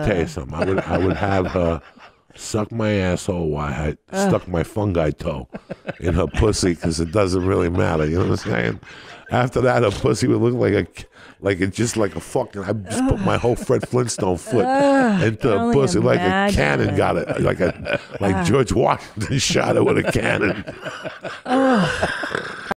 me tell you something. I would I would have her suck my asshole while I stuck my fungi toe in her pussy because it doesn't really matter. You know what I'm saying? After that, her pussy would look like a like it just like a fucking. I just put my whole Fred Flintstone foot into a pussy like a cannon it. got it, like a like George Washington shot it with a cannon.